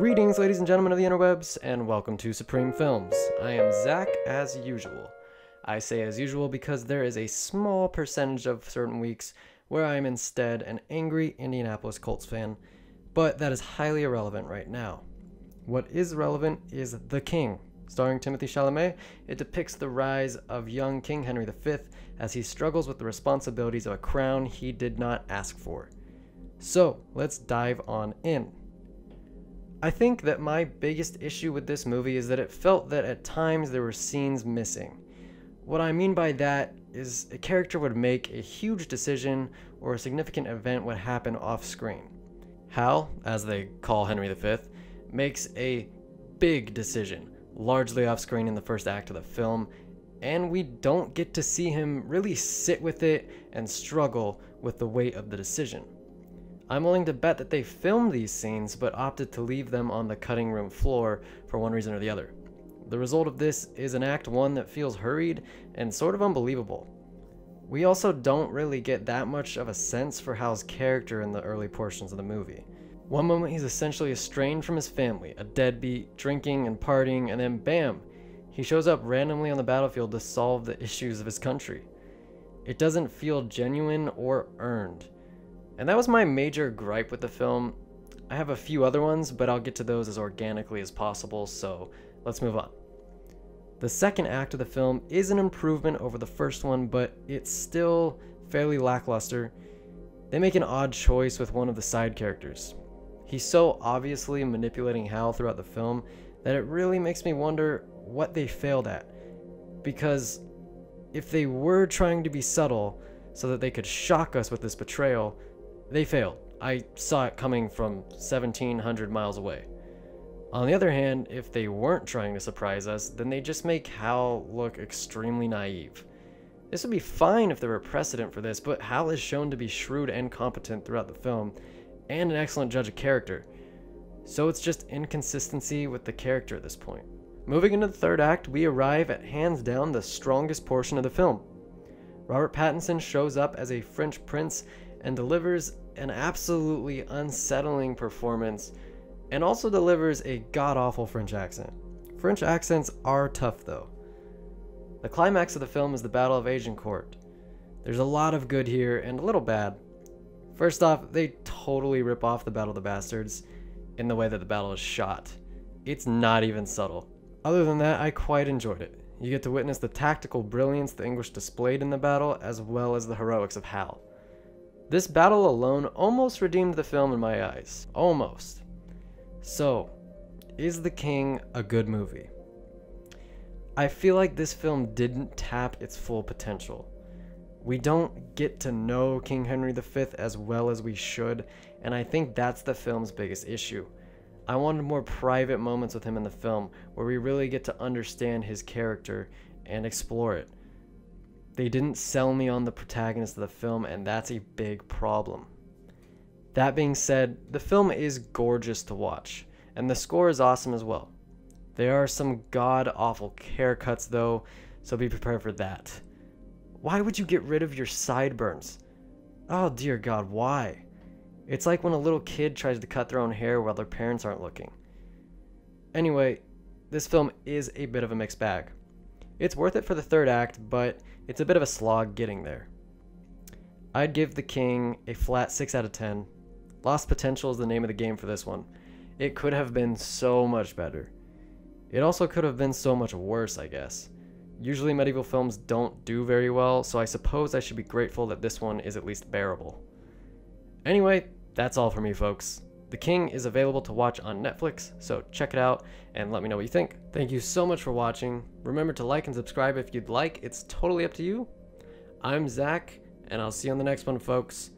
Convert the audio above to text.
Greetings, ladies and gentlemen of the interwebs, and welcome to Supreme Films. I am Zach, as usual. I say as usual because there is a small percentage of certain weeks where I am instead an angry Indianapolis Colts fan, but that is highly irrelevant right now. What is relevant is The King. Starring Timothee Chalamet, it depicts the rise of young King Henry V as he struggles with the responsibilities of a crown he did not ask for. So, let's dive on in. I think that my biggest issue with this movie is that it felt that at times there were scenes missing. What I mean by that is a character would make a huge decision or a significant event would happen off screen. Hal, as they call Henry V, makes a big decision, largely off screen in the first act of the film, and we don't get to see him really sit with it and struggle with the weight of the decision. I'm willing to bet that they filmed these scenes but opted to leave them on the cutting room floor for one reason or the other. The result of this is an Act 1 that feels hurried and sort of unbelievable. We also don't really get that much of a sense for Hal's character in the early portions of the movie. One moment he's essentially estranged from his family, a deadbeat, drinking and partying, and then bam, he shows up randomly on the battlefield to solve the issues of his country. It doesn't feel genuine or earned. And that was my major gripe with the film. I have a few other ones, but I'll get to those as organically as possible, so let's move on. The second act of the film is an improvement over the first one, but it's still fairly lackluster. They make an odd choice with one of the side characters. He's so obviously manipulating Hal throughout the film that it really makes me wonder what they failed at. Because if they were trying to be subtle so that they could shock us with this betrayal, they failed. I saw it coming from 1700 miles away. On the other hand, if they weren't trying to surprise us, then they just make Hal look extremely naive. This would be fine if there were precedent for this, but Hal is shown to be shrewd and competent throughout the film, and an excellent judge of character. So it's just inconsistency with the character at this point. Moving into the third act, we arrive at hands down the strongest portion of the film. Robert Pattinson shows up as a French prince and delivers an absolutely unsettling performance and also delivers a god awful French accent. French accents are tough though. The climax of the film is the Battle of Agincourt. There's a lot of good here and a little bad. First off, they totally rip off the Battle of the Bastards in the way that the battle is shot. It's not even subtle. Other than that, I quite enjoyed it. You get to witness the tactical brilliance the English displayed in the battle, as well as the heroics of Hal. This battle alone almost redeemed the film in my eyes. Almost. So, is The King a good movie? I feel like this film didn't tap its full potential. We don't get to know King Henry V as well as we should, and I think that's the film's biggest issue. I wanted more private moments with him in the film where we really get to understand his character and explore it. They didn't sell me on the protagonist of the film, and that's a big problem. That being said, the film is gorgeous to watch, and the score is awesome as well. There are some god awful haircuts though, so be prepared for that. Why would you get rid of your sideburns? Oh dear god, why? It's like when a little kid tries to cut their own hair while their parents aren't looking. Anyway, this film is a bit of a mixed bag. It's worth it for the third act, but it's a bit of a slog getting there. I'd give The King a flat 6 out of 10. Lost Potential is the name of the game for this one. It could have been so much better. It also could have been so much worse, I guess. Usually medieval films don't do very well, so I suppose I should be grateful that this one is at least bearable. Anyway, that's all for me, folks. The King is available to watch on Netflix, so check it out and let me know what you think. Thank you so much for watching. Remember to like and subscribe if you'd like, it's totally up to you. I'm Zach, and I'll see you on the next one, folks.